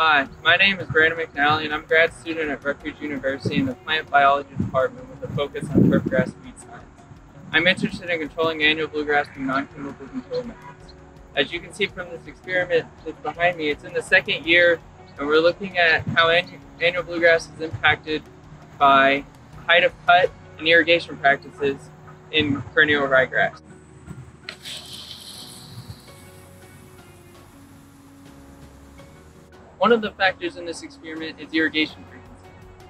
Hi, my name is Brandon McNally and I'm a grad student at Rutgers University in the Plant Biology Department with a focus on turfgrass weed science. I'm interested in controlling annual bluegrass through non-chemical control methods. As you can see from this experiment that's behind me, it's in the second year and we're looking at how annual bluegrass is impacted by height of cut and irrigation practices in perennial ryegrass. One of the factors in this experiment is irrigation frequency.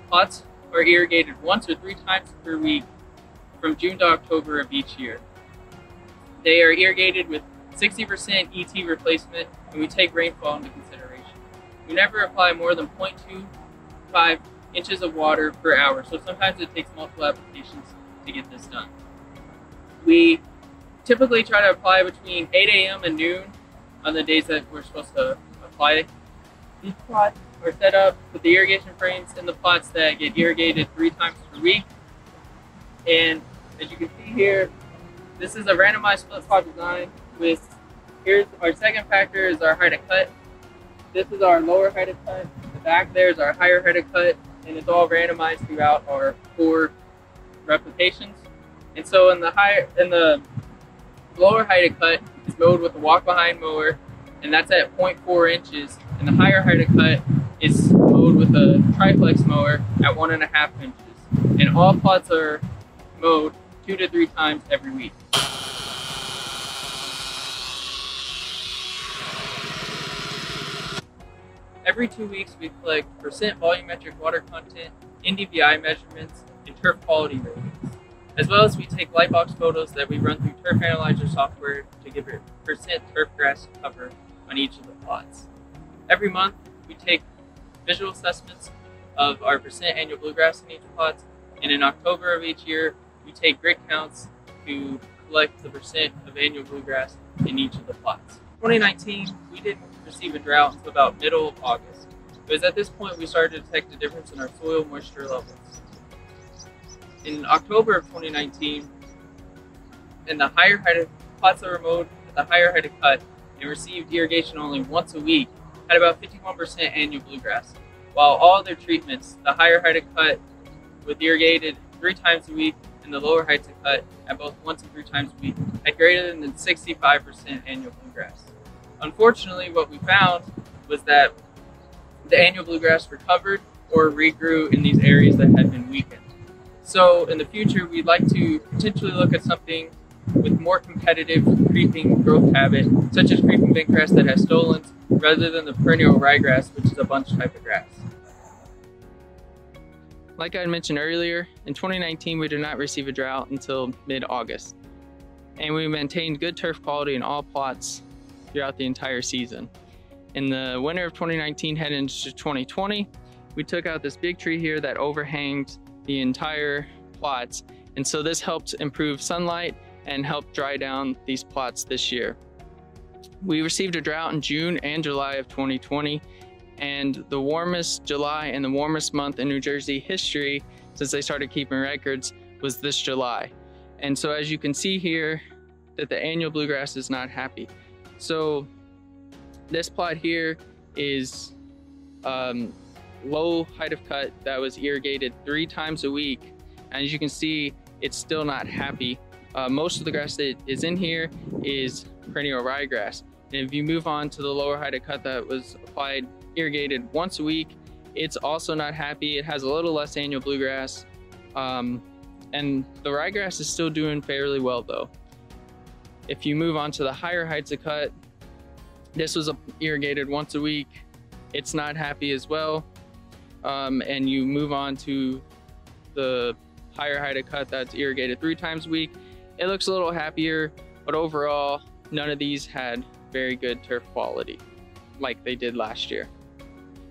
Plots are irrigated once or three times per week from June to October of each year. They are irrigated with 60% ET replacement and we take rainfall into consideration. We never apply more than 0.25 inches of water per hour, so sometimes it takes multiple applications to get this done. We typically try to apply between 8 a.m. and noon on the days that we're supposed to apply these plots are set up with the irrigation frames and the plots that get irrigated three times per week. And as you can see here, this is a randomized split plot design with, here's our second factor is our height of cut. This is our lower height of cut. The back there is our higher height of cut. And it's all randomized throughout our four replications. And so in the higher, in the lower height of cut is mowed with a walk behind mower and that's at 0.4 inches and the higher height of cut is mowed with a triflex mower at one and a half inches. And all plots are mowed two to three times every week. Every two weeks, we collect percent volumetric water content, NDVI measurements, and turf quality ratings. As well as we take lightbox photos that we run through Turf Analyzer software to give a percent turf grass cover on each of the plots. Every month, we take visual assessments of our percent annual bluegrass in each plot, and in October of each year, we take grid counts to collect the percent of annual bluegrass in each of the plots. 2019, we didn't receive a drought until about middle of August. It was at this point we started to detect a difference in our soil moisture levels. In October of 2019, in the higher height of plots that were mowed at the higher height of cut and received irrigation only once a week, had about 51% annual bluegrass, while all other treatments, the higher height of cut with irrigated three times a week and the lower heights of cut at both once and three times a week, had greater than 65% annual bluegrass. Unfortunately, what we found was that the annual bluegrass recovered or regrew in these areas that had been weakened. So in the future, we'd like to potentially look at something with more competitive creeping growth habit, such as creeping bentgrass that has stolons, rather than the perennial ryegrass, which is a bunch type of grass. Like I mentioned earlier, in 2019 we did not receive a drought until mid-August. And we maintained good turf quality in all plots throughout the entire season. In the winter of 2019 heading into 2020, we took out this big tree here that overhanged the entire plots. And so this helped improve sunlight and help dry down these plots this year. We received a drought in June and July of 2020, and the warmest July and the warmest month in New Jersey history since they started keeping records was this July. And so as you can see here, that the annual bluegrass is not happy. So this plot here is um, low height of cut that was irrigated three times a week. And as you can see, it's still not happy uh, most of the grass that is in here is perennial ryegrass. And if you move on to the lower height of cut that was applied, irrigated once a week, it's also not happy. It has a little less annual bluegrass. Um, and the ryegrass is still doing fairly well though. If you move on to the higher heights of cut, this was irrigated once a week. It's not happy as well. Um, and you move on to the higher height of cut that's irrigated three times a week. It looks a little happier, but overall, none of these had very good turf quality like they did last year.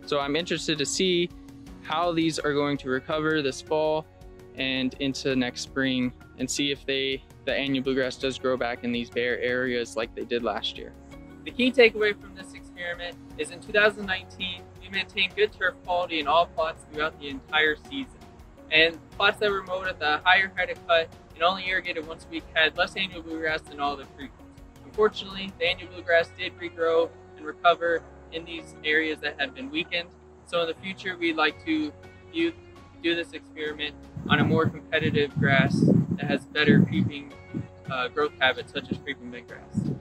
So I'm interested to see how these are going to recover this fall and into next spring and see if they the annual bluegrass does grow back in these bare areas like they did last year. The key takeaway from this experiment is in 2019, we maintained good turf quality in all plots throughout the entire season. And plots that were mowed at the higher height of cut and only irrigated once a week had less annual bluegrass than all the treatments. Unfortunately, the annual bluegrass did regrow and recover in these areas that had been weakened. So in the future, we'd like to view, do this experiment on a more competitive grass that has better creeping uh, growth habits, such as creeping bentgrass.